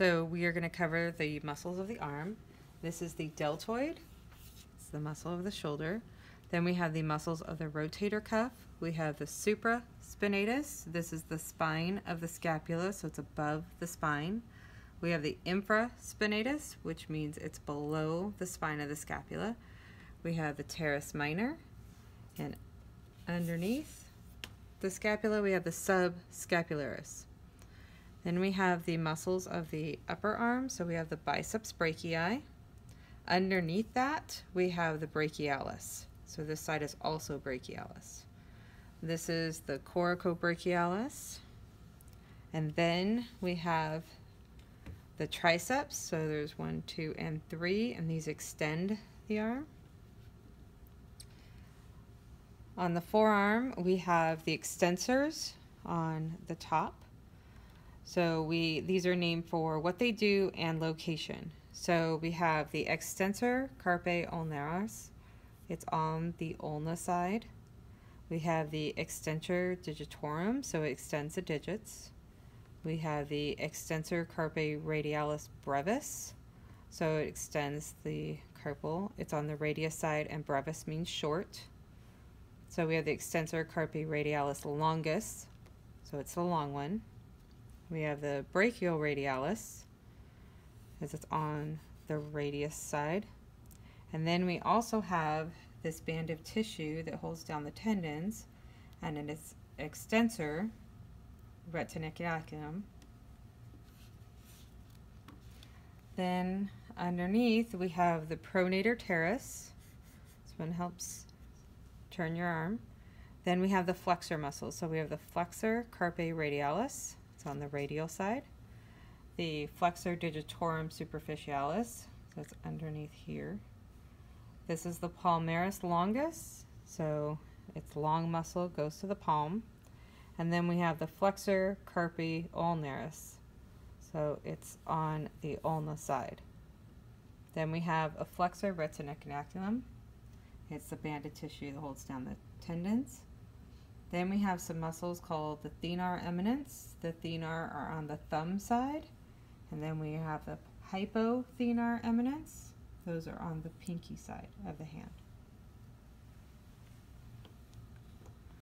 So we are going to cover the muscles of the arm. This is the deltoid. It's the muscle of the shoulder. Then we have the muscles of the rotator cuff. We have the supraspinatus. This is the spine of the scapula, so it's above the spine. We have the infraspinatus, which means it's below the spine of the scapula. We have the teres minor, and underneath the scapula we have the subscapularis. Then we have the muscles of the upper arm, so we have the biceps brachii. Underneath that, we have the brachialis. So this side is also brachialis. This is the coracobrachialis. And then we have the triceps. So there's one, two, and three, and these extend the arm. On the forearm, we have the extensors on the top. So we these are named for what they do and location. So we have the extensor carpi ulnaris. It's on the ulna side. We have the extensor digitorum, so it extends the digits. We have the extensor carpi radialis brevis, so it extends the carpal. It's on the radius side, and brevis means short. So we have the extensor carpi radialis longus, so it's the long one. We have the brachioradialis, as it's on the radius side. And then we also have this band of tissue that holds down the tendons, and in its extensor, retinaculum. Then underneath we have the pronator teres. This one helps turn your arm. Then we have the flexor muscles. So we have the flexor carpi radialis. It's on the radial side. The flexor digitorum superficialis, so it's underneath here. This is the palmaris longus, so its long muscle goes to the palm. And then we have the flexor carpi ulnaris, so it's on the ulna side. Then we have a flexor retinaculum. It's the banded tissue that holds down the tendons. Then we have some muscles called the thenar eminence. The thenar are on the thumb side. And then we have the hypothenar eminence. Those are on the pinky side of the hand.